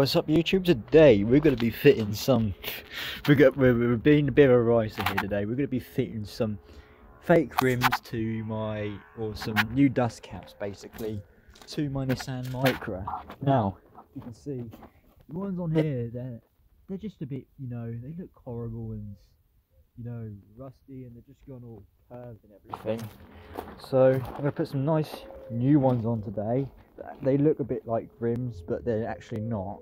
what's up YouTube? Today we're going to be fitting some, we're, go, we're, we're being a bit of a ricer here today, we're going to be fitting some fake rims to my, or some new dust caps basically, to my Nissan Micra. Now, you can see, the ones on here, they're, they're just a bit, you know, they look horrible and, you know, rusty and they're just gone all curved and everything. So, I'm going to put some nice new ones on today they look a bit like rims, but they're actually not.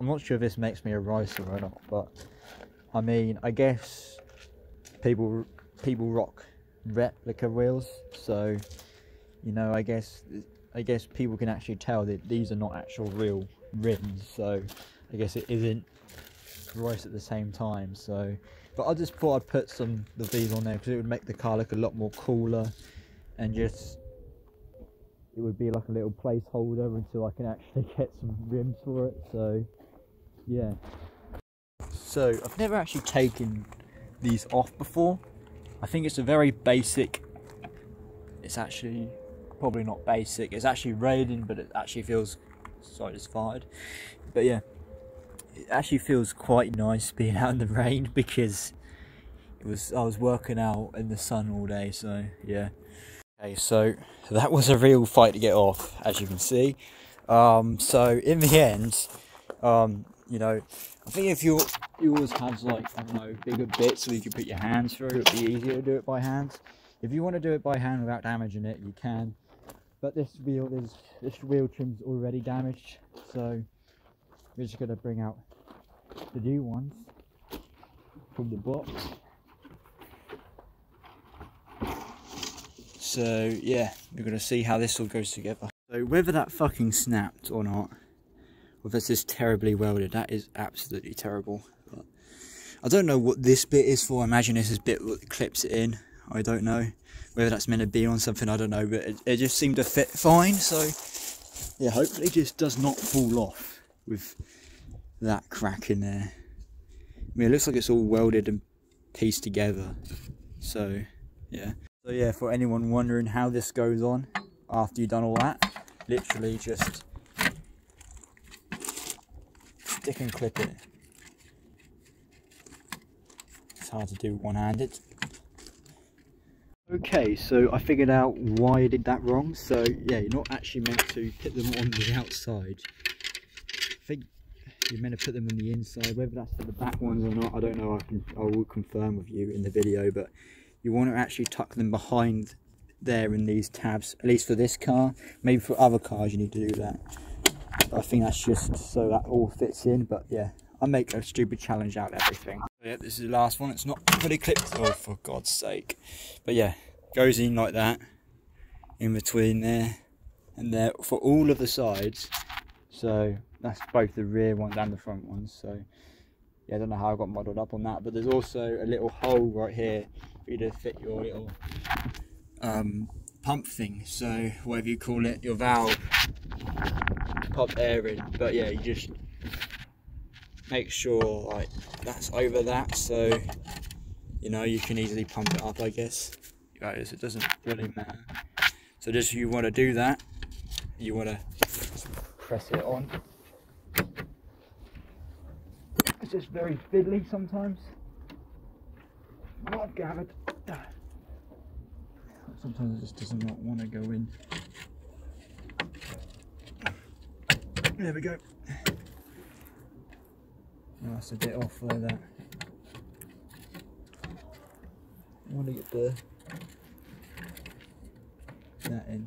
I'm not sure if this makes me a ricer or not, but I mean, I guess people people rock replica wheels, so you know, I guess I guess people can actually tell that these are not actual real rims. So I guess it isn't rice at the same time. So, but I just thought I'd put some of these on there because it would make the car look a lot more cooler and just it would be like a little placeholder until I can actually get some rims for it. So, yeah. So, I've never actually taken these off before. I think it's a very basic, it's actually probably not basic, it's actually raining, but it actually feels, sorry, it's fired. But yeah, it actually feels quite nice being out in the rain because it was I was working out in the sun all day, so yeah. Okay, so that was a real fight to get off, as you can see. Um, so in the end, um, you know, I think if you you always have like I don't know bigger bits so you can put your hands through, it'd be easier to do it by hand. If you want to do it by hand without damaging it, you can. But this wheel is this wheel trim's already damaged, so we're just gonna bring out the new ones from the box. So yeah, we're gonna see how this all goes together. So whether that fucking snapped or not, if it's just terribly welded, that is absolutely terrible. But I don't know what this bit is for. I imagine this is a bit clips it in. I don't know whether that's meant to be on something. I don't know, but it, it just seemed to fit fine. So yeah, hopefully just does not fall off with that crack in there. I mean, it looks like it's all welded and pieced together. So yeah. So yeah, for anyone wondering how this goes on after you've done all that, literally just stick and clip it. It's hard to do one-handed. Okay, so I figured out why I did that wrong. So yeah, you're not actually meant to put them on the outside. I think you're meant to put them on the inside. Whether that's for the back ones or not, I don't know. I can I will confirm with you in the video, but you want to actually tuck them behind there in these tabs at least for this car maybe for other cars you need to do that I think that's just so that all fits in but yeah I make a stupid challenge out of everything. Yeah this is the last one it's not fully clipped. Oh for god's sake. But yeah goes in like that in between there and there for all of the sides. So that's both the rear ones and the front ones so yeah I don't know how I got modelled up on that but there's also a little hole right here for you to fit your little um, pump thing. So whatever you call it, your valve pump air in. But yeah, you just make sure like that's over that, so you know you can easily pump it up. I guess guys, it doesn't really matter. So just you want to do that, you want to press it on. It's just very fiddly sometimes. Not gathered. Sometimes it just does not want to go in. There we go. Oh, that's a bit off like that. I want to get the that in.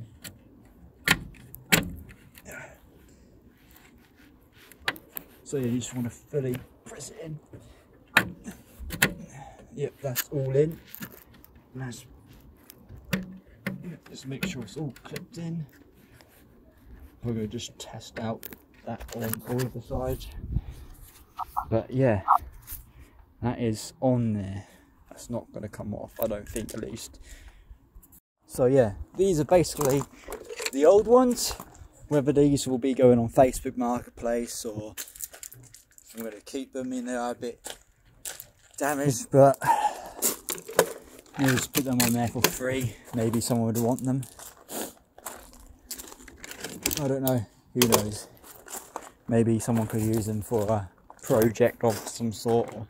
So yeah, you just want to fully press it in. Yep, that's all in. And that's just make sure it's all clipped in. We're going to just test out that on all of the sides. But yeah, that is on there. That's not going to come off, I don't think at least. So yeah, these are basically the old ones. Whether these will be going on Facebook Marketplace or I'm going to keep them in there a bit damaged, but just put them on there for free. Maybe someone would want them. I don't know. Who knows? maybe someone could use them for a project of some sort. Or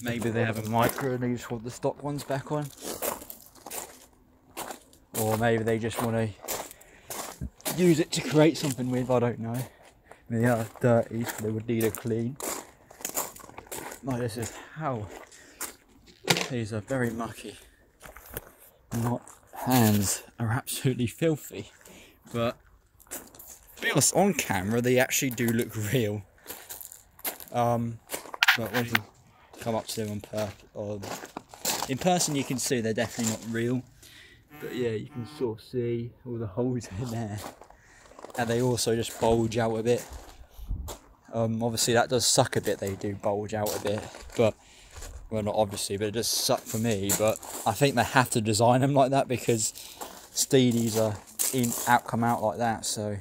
maybe they have a Micra and they just want the stock ones back on. Or maybe they just want to use it to create something with, I don't know. They are dirty, so they would need a clean. No, this is how these are very mucky. Not hands are absolutely filthy, but to be honest, on camera they actually do look real. Um, but when you come up to them on per on, in person, you can see they're definitely not real. But yeah, you can sort of see all the holes in there, and they also just bulge out a bit. Um, obviously that does suck a bit. They do bulge out a bit, but well, not obviously, but it does suck for me. But I think they have to design them like that because Steelies are in out come out like that. So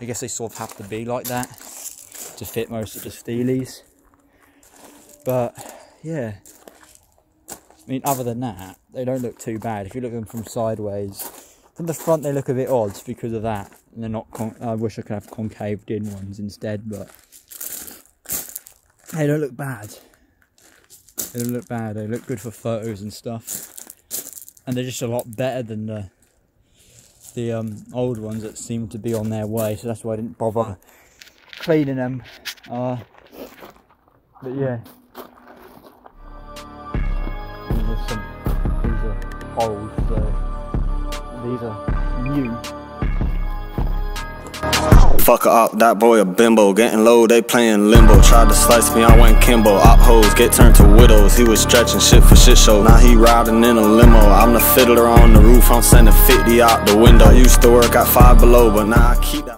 I guess they sort of have to be like that to fit most of the Steelies. But yeah, I mean, other than that, they don't look too bad. If you look at them from sideways, from the front they look a bit odd because of that. And they're not. I wish I could have concaved in ones instead, but they don't look bad. They don't look bad. They look good for photos and stuff, and they're just a lot better than the the um, old ones that seem to be on their way. So that's why I didn't bother cleaning them. Uh, but yeah, these are some. These are old. So these are new. Fuck up, that boy a bimbo. Getting low, they playing limbo. Tried to slice me, I went Kimbo. Op hoes get turned to widows. He was stretching shit for shit show. Now he riding in a limo. I'm the fiddler on the roof, I'm sending 50 out the window. I used to work at five below, but now I keep that.